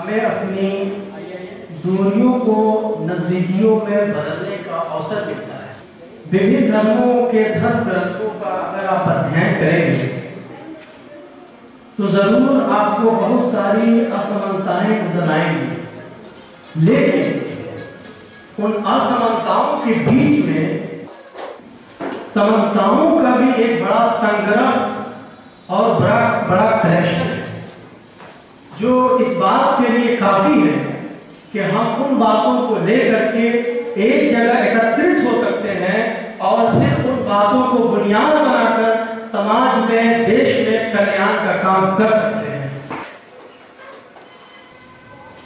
ہمیں اپنی دوریوں کو نزدیکیوں میں بدلنے کا اوسر ملتا ہے۔ وبھن دھرموں کے دھرم گرنتھوں کا اگر آپ ادھین کریں گے، تو ضرور آپ کو بہت ساری اسمنتائیں نظر آئیں گی۔ لیکن ان اسمنتاؤں کے بیچ میں سمنتاؤں کا بھی ایک بڑا سنگرم اور بڑا بڑا کلیکشن ہے جو اس بات کے لیے کافی ہے کہ ہم ان باتوں کو لے کر کے ایک جگہ ایکترت ہو سکتے ہیں اور پھر ان باتوں کو بنیاد بنا کر سماج میں، دیش میں کلیان کا کام کر سکتے ہیں۔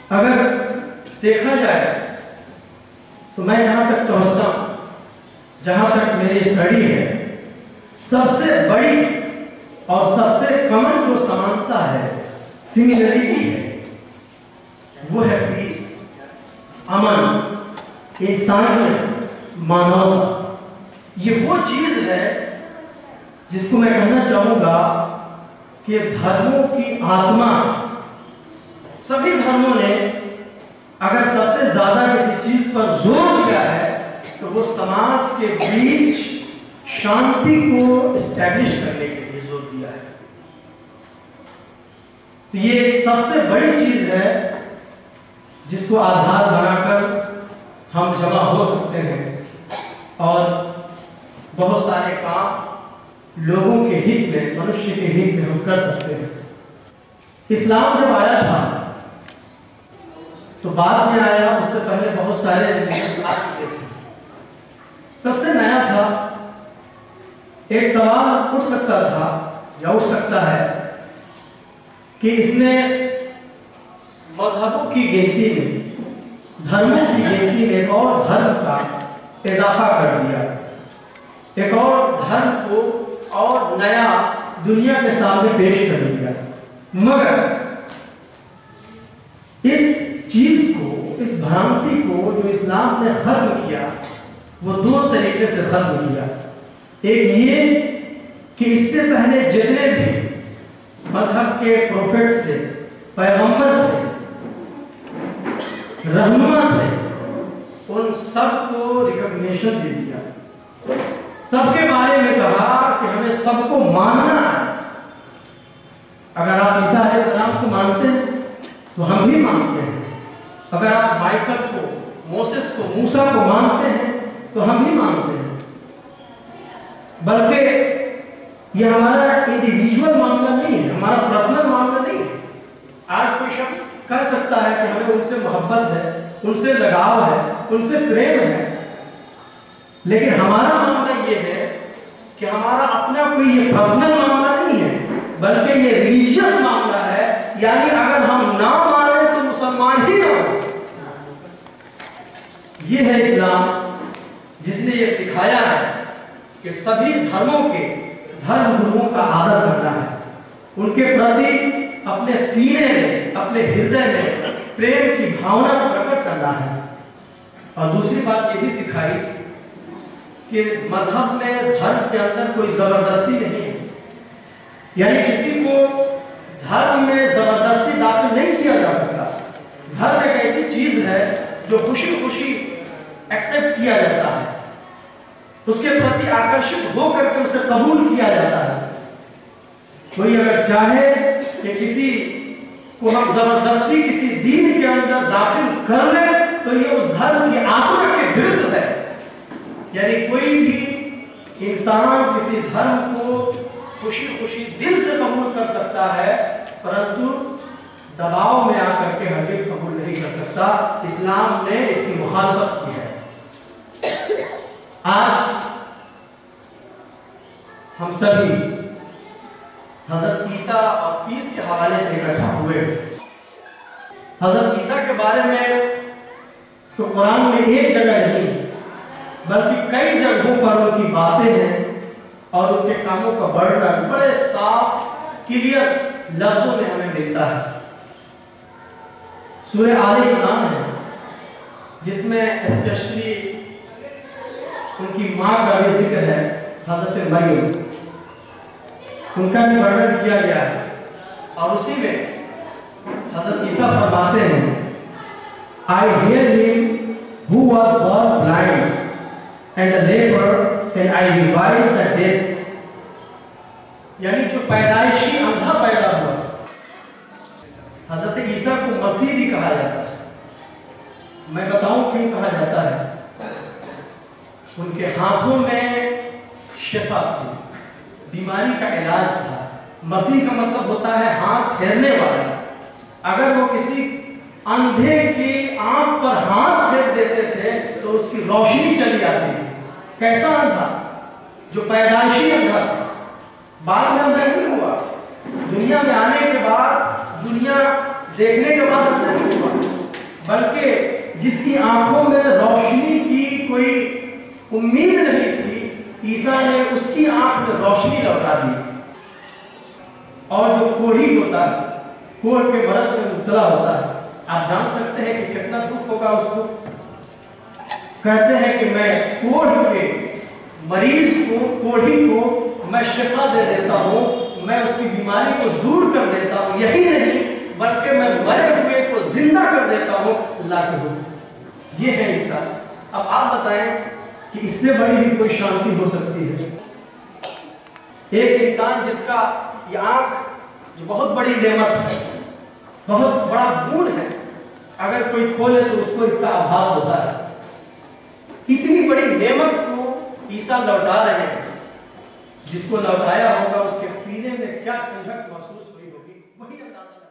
اگر دیکھا جائے تو میں جہاں تک سمجھتا ہوں، جہاں تک میری اسٹڈی ہے، سب سے بڑی اور سب سے کمن جو سمانتا ہے سملرٹی جی ہے۔ وہ ہے پیس امن انسانیت مانوتا یہ وہ چیز ہے جس کو میں کہنا چاہوں گا کہ دھرموں کی آتما. سبھی دھرموں نے اگر سب سے زیادہ کسی چیز پر زور دیا ہے، تو وہ سماج کے بیچ شانتی کو اسٹیبلش کرنے کے لیے زور دیا ہے۔ تو یہ ایک سب سے بڑی چیز ہے جس کو آدھار بنا کر ہم جمع ہو سکتے ہیں۔ اور بہت سارے کام لوگوں کے ہت میں، منشیہ کے ہت میں ہم کر سکتے ہیں۔ اسلام جب آیا تھا، تو بعد میں آیا، اس سے پہلے بہت سارے ریلیجنس آ چکے تھے۔ سب سے نیا تھا، ایک سوال اٹھ سکتا تھا یا اٹھ سکتا ہے کہ اس نے مذہبوں کی گنتی میں، دھرموں کی گنتی میں ایک اور دھرم کا اضافہ کر دیا۔ ایک اور دھرم کو اور نیا دنیا کے سامنے پیش کر دیا۔ مگر اس چیز کو، اس بھرانتی کو جو اسلام نے ختم کیا، وہ دو طریقے سے ختم کیا۔ ایک یہ کہ اس سے پہلے جتنے بھی مذہب کے پروفیٹ تھے، پیغمبر تھے رہنما تھے ان سب کو ریکگنیشن دے دیا۔ سب کے بارے میں کہا کہ ہمیں سب کو ماننا ہے۔ اگر آپ عیسیٰ علیہ السلام کو مانتے ہیں تو ہم بھی مانتے ہیں۔ اگر آپ مائیکل کو موسس کو، موسیٰ کو مانتے ہیں تو ہم بھی مانتے ہیں۔ بلکہ یہ ہمارا انڈیویجول معاملہ نہیں ہے، ہمارا پرسنل معاملہ نہیں ہے آج کوئی شخص کہہ سکتا ہے کہ ہمیں ان سے محبت ہے، ان سے لگاؤ ہے، ان سے پریم ہے۔ لیکن ہمارا معاملہ یہ ہے کہ ہمارا اپنا کوئی یہ پرسنل معاملہ نہیں ہے، بلکہ یہ ریلیجیس معاملہ ہے۔ یعنی اگر ہم نہ مانیں تو مسلمان ہی نہ ہو یہ ہے اسلام، جس نے یہ سکھایا ہے کہ سبھی دھرموں کے دھرم گروہوں کا آدر کرنا ہے۔ ان کے پرتی اپنے سینے میں، اپنے ہردے میں پریم کی بھاونا پرکٹ کرنا ہے۔ اور دوسری بات یہ بھی سکھائی کہ مذہب میں دھرم کے اندر کوئی زبردستی نہیں ہے۔ یعنی کسی کو دھرم میں زبردستی داخل نہیں کیا جا سکتا۔ دھرم ایک ایسی چیز ہے جو خوشی خوشی ایکسپٹ کیا جاتا ہے۔ اس کے پرتی آکرشت ہو کر کے اسے قبول کیا جاتا ہے۔ کوئی اگر چاہے کہ کسی کو ہم زبردستی کسی دین کے اندر داخل کر لیں تو یہ اس دھرم کی آتما کے گرد ہے۔ یعنی کوئی بھی انسان کسی دھرم کو خوشی خوشی دل سے قبول کر سکتا ہے، پرنتو دباؤ میں آ کر کے ہرگز قبول نہیں کر سکتا۔ اسلام نے اس کی مخالفت کی ہے۔ آج ہم سبھی حضرت عیسیٰ اور پیس کے حوالے سے اکٹھا ہوئے۔ حضرت عیسیٰ کے بارے میں تو قرآن میں ایک جگہ نہیں، بلکہ کئی جگہوں پر ان کی باتیں ہیں اور ان کے کاموں کا برڈن بڑے صاف، کلیئر لفظوں میں ہمیں ملتا ہے۔ سورہ آل عمران ہے، جس میں اسپیشلی ان کی ماں کا بھی ذکر ہے، حضرت مریم۔ ان کا بھی برڈن کیا گیا۔ ہے اور اسی میں حضرت عیسیٰ فرماتے ہیں I hear him who was born blind and a leper and I revive the dead. یعنی جو پیدائشی اندھا پیدا ہوا۔ حضرت عیسیٰ کو مسیح بھی کہا جاتا ہے۔ میں بتاؤں کیوں کہا جاتا ہے؟ ان کے ہاتھوں میں شفا تھی۔ بیماری کا علاج تھا۔ مسیح کا مطلب ہوتا ہے ہاتھ پھیرنے والا۔ اگر وہ کسی اندھے کی آنکھ پر ہاتھ پھیر دیتے تھے تو اس کی روشنی چلی آتی تھی۔ کیسا اندھا؟ جو پیدائشی اندھا تھا۔ بعد میں اندھا نہیں ہوا۔ دنیا میں آنے کے بعد، دنیا دیکھنے کے بعد اندھا نہیں ہوا۔ بلکہ جس کی آنکھوں میں روشنی کی کوئی امید نہیں تھی عیسیٰ نے اس کی آنکھ میں روشنی لوٹا دی اور جو کوڑی ہوتا ہے، کوڑ کے برس میں مبتلا ہوتا ہے۔ آپ جان سکتے ہیں کہ کتنا دکھ ہوگا اس کو؟ کہتے ہیں کہ میں کوڑ کے مریض کو، کوڑی کو میں شفا دے دیتا ہوں، میں اس کی بیماری کو دور کر دیتا ہوں۔ یہی نہیں، بلکہ میں مرے ہوئے کو زندہ کر دیتا ہوں۔ اللہ کے حکم یہ ہے عیسیٰ۔ اب آپ بتائیں کہ اس سے بڑی بھی کوئی شانتی ہو سکتی ہے۔ ایک انسان جس کا یہ آنکھ جو بہت بڑی نعمت ہے، بہت بڑا گون ہے، اگر کوئی کھولے تو اس کو اس کا آبھاس ہوتا ہے۔ اتنی بڑی نعمت کو عیسیٰ لوٹا رہے ہیں۔ جس کو لوٹایا ہوگا، اس کے سینے میں کیا ٹھنڈک محسوس ہوئی ہوگی، وہی اندازہ